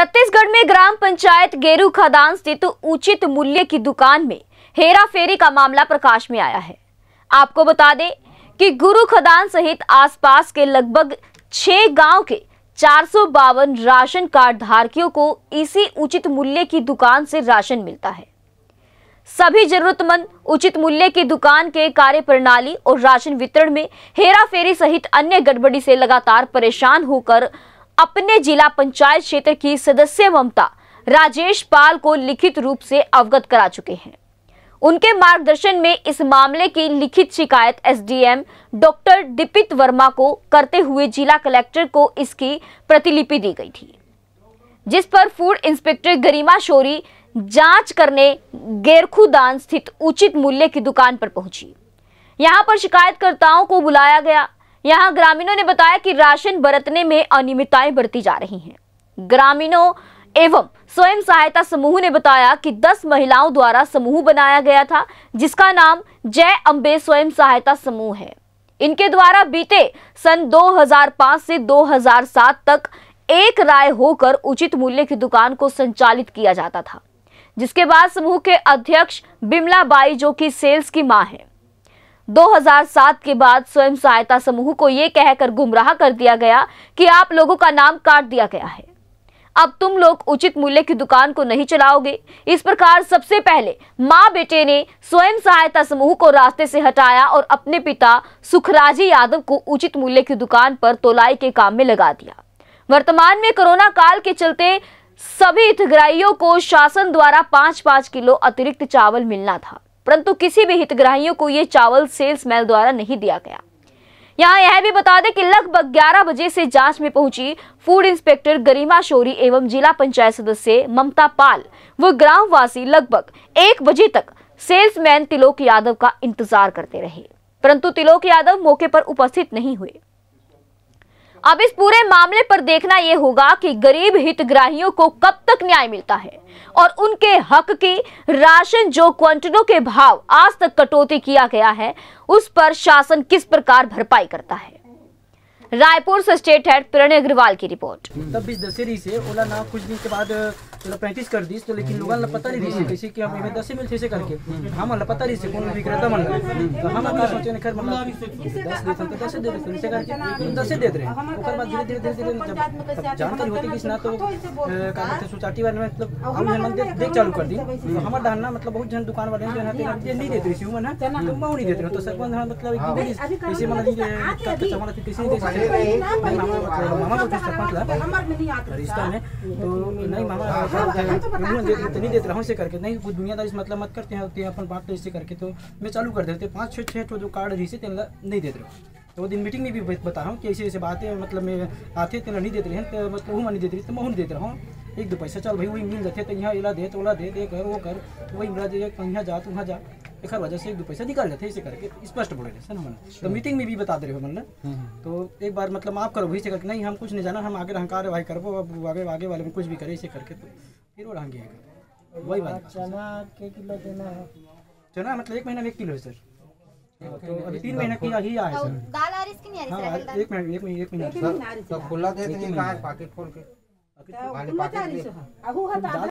छत्तीसगढ़ में ग्राम पंचायत गेरू खदान स्थित उचित मूल्य की दुकान में हेरा फेरी का मामला प्रकाश में आया है। आपको बता दें कि गुरु खदान सहित आसपास के लगभग छह गाँव के चार सौ बावन राशन कार्ड धारकियों को इसी उचित मूल्य की दुकान से राशन मिलता है। सभी जरूरतमंद उचित मूल्य की दुकान के कार्य प्रणाली और राशन वितरण में हेरा फेरी सहित अन्य गड़बड़ी से लगातार परेशान होकर अपने जिला पंचायत क्षेत्र की सदस्य ममता राजेश पाल को लिखित रूप से अवगत करा चुके हैं। उनके मार्गदर्शन में इस मामले की लिखित शिकायत एसडीएम डॉक्टर दीपित वर्मा को करते हुए जिला कलेक्टर को इसकी प्रतिलिपि दी गई थी, जिस पर फ़ूड इंस्पेक्टर गरिमा शोरी जाँच करने गेरखुदान स्थित उचित मूल्य की दुकान पर पहुँची। यहाँ पर शिकायतकर्ताओं को बुलाया गया। यहाँ ग्रामीणों ने बताया कि राशन बरतने में अनियमितताएँ बरती जा रही हैं। ग्रामीणों एवं स्वयं सहायता समूह ने बताया कि 10 महिलाओं द्वारा समूह बनाया गया था, जिसका नाम जय अंबे स्वयं सहायता समूह है। इनके द्वारा बीते सन 2005 से 2007 तक एक राय होकर उचित मूल्य की दुकान को संचालित किया जाता था, जिसके बाद समूह के अध्यक्ष बिमला बाई जो कि सेल्स की माँ है। 2007 के बाद स्वयं सहायता समूह को यह कहकर गुमराह कर दिया गया कि आप लोगों का नाम काट दिया गया है। अब तुम लोग उचित मूल्य की दुकान को नहीं चलाओगे। इस प्रकार सबसे पहले माँ बेटे ने स्वयं सहायता समूह को रास्ते से हटाया और अपने पिता सुखराजी यादव को उचित मूल्य की दुकान पर तोलाई के काम में लगा दिया। वर्तमान में कोरोना काल के चलते सभी हितग्राहियों को शासन द्वारा पाँच पाँच किलो अतिरिक्त चावल मिलना था। परंतु किसी भी हितग्राहियों को ये चावल सेल्स मैन द्वारा नहीं दिया गया। यहाँ यह भी बता दें कि लगभग 11 बजे से जाँच में पहुँची फ़ूड इंस्पेक्टर गरिमा शोरी एवं जिला पंचायत सदस्य ममता पाल। व ग्रामवासी लगभग एक बजे तक सेल्समैन तिलोक यादव का इंतज़ार करते रहे। परंतु तिलोक यादव मौके पर उपस्थित नहीं हुए। अब इस पूरे मामले पर देखना यह होगा कि गरीब हितग्राहियों को कब तक न्याय मिलता है और उनके हक की राशन जो क्विंटलों के भाव आज तक कटौती किया गया है, उस पर शासन किस प्रकार भरपाई करता है? रायपुर से स्टेट हेड प्रणय अग्रवाल की रिपोर्ट। तब इस दशहरी से ओला ना कुछ दिन के बाद पैंतीस कर दी तो लेकिन लोगों पता नहीं रही कैसे कि हम इन्हें दस मिल से करके। हम पता नहीं से कौन विक्रेता मन तो हम का सोचे खैर मतलब दस देते तो दस दे देते से करके दस दे रहे। उसके बाद धीरे धीरे धीरे जानकारी होती कि ना तो का कहते सोसाइटी वाले मतलब हम जन देख चालू कर दी। तो हमारा डालना मतलब बहुत जन दुकान वाले जो है नहीं देते रही हूँ ना? तो नहीं देते तो सरपंच मतलब कैसे मतलब कैसे नहीं दे मामा बोलते सरपंच रिश्ता में तो नहीं मामा नहीं देते रहा से करके नहीं कुछ दुनियादारी मतलब मत करते हैं अपन बात तो इससे करके तो मैं चालू कर देते पाँच छः छः जो कार्ड रही से नहीं देते रहो तो दिन मीटिंग में भी बता रहा हूँ कि ऐसे ऐसे बातें मतलब मैं आते तेना नहीं देते रहे तो मतलब वो नहीं देते रही तो मैं देते रहा हूँ एक दो पैसा चल भाई वही मिल जाते तो यहाँ इला दे तो ओला दे दे कर वो कर वही मिला दे यहाँ जा तो वहाँ जा एक वजह से एक दो पैसा निकाल लेते इसे करके स्पष्ट बोले रहे ना तो मीटिंग में भी बता दे रहे हो मतलब तो एक बार मतलब आप करो वही से करके नहीं हम कुछ नहीं जाना हम आगे अहंकार भाई करो आगे आगे वाले में कुछ भी करे इसे करके तो फिर वो रहेंगे वही बात चना के किलो देना है। चना मतलब एक महीना में एक किलो है सर। तो अभी तीन महीना की ही आया सर। दाल आ रही इसकी नहीं आ रही हाँ एक महीना एक महीना एक महीना। तो खुला दे देंगे कहाँ पैकेट खोल के। खाली पैकेट